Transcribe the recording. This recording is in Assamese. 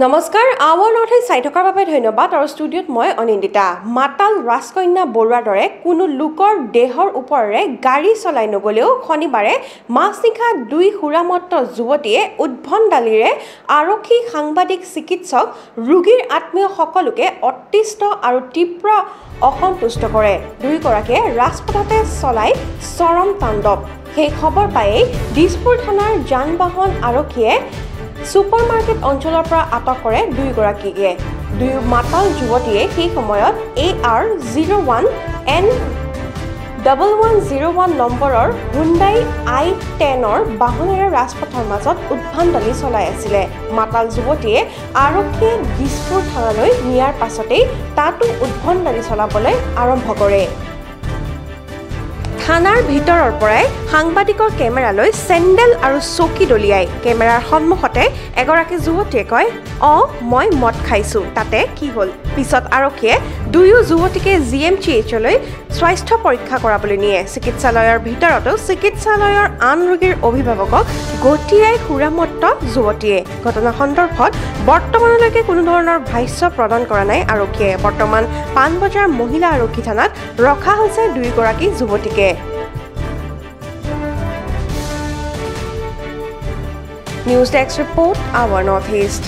নমস্কাৰ আৱাৰ নৰ্থ চাই থকাৰ বাবে ধন্যবাদ। আৰু ষ্টুডিঅ'ত মই অনিন্দিতা। মাতাল ৰাজকন্যা বৰুৱাৰ দৰে কোনো লোকৰ দেহৰ ওপৰেৰে গাড়ী চলাই নগ'লেও শনিবাৰে মাজনিশা দুই সুৰামত্ত যুৱতীয়ে উদ্ভণ্ডালিৰে আৰক্ষী সাংবাদিক চিকিৎসক ৰোগীৰ আত্মীয় সকলোকে অতিষ্ঠ আৰু তীব্ৰ অসন্তুষ্ট কৰে। দুয়োগৰাকীয়ে ৰাজপথতে চলাই চৰম তাণ্ডৱ। সেই খবৰ পায়েই দিছপুৰ থানাৰ যান বাহন আৰক্ষীয়ে ছুপাৰ মাৰ্কেট অঞ্চলৰ পৰা আটক কৰে দুয়োগৰাকীকে দুয়ো মাতাল যুৱতীয়ে সেই সময়ত A R zero' one N double one zero' one নম্বৰৰ হুণ্ডাই আই টেনৰ বাহনেৰে ৰাজপথৰ মাজত উদ্ভণ্ডালি চলাই আছিলে। মাতাল যুৱতীয়ে আৰক্ষীয়ে দিছপুৰ থানালৈ নিয়াৰ পাছতেই তাতো উদ্ভণ্ডালি চলাবলৈ আৰম্ভ কৰে। থানাৰ ভিতৰৰ পৰাই সাংবাদিকৰ কেমেৰালৈ চেণ্ডেল আৰু চকী দলিয়াই কেমেৰাৰ সন্মুখতে এগৰাকী যুৱতীয়ে কয় অঁ মই মদ খাইছোঁ। তাতে কি হ'ল? পিছত আৰক্ষীয়ে দুয়ো যুৱতীকে জি এম চি এইচলৈ স্বাস্থ্য পৰীক্ষা কৰাবলৈ নিয়ে। চিকিৎসালয়ৰ ভিতৰতো চিকিৎসালয়ৰ আন ৰোগীৰ অভিভাৱকক গতিয়াই সুৰামত্ত যুৱতীয়ে। ঘটনা সন্দৰ্ভত বৰ্তমানলৈকে কোনো ধৰণৰ ভাষ্য প্ৰদান কৰা নাই আৰক্ষীয়ে। বৰ্তমান পাণবজাৰ মহিলা আৰক্ষী থানাত ৰখা হৈছে দুয়োগৰাকী যুৱতীকে। News desk report our North East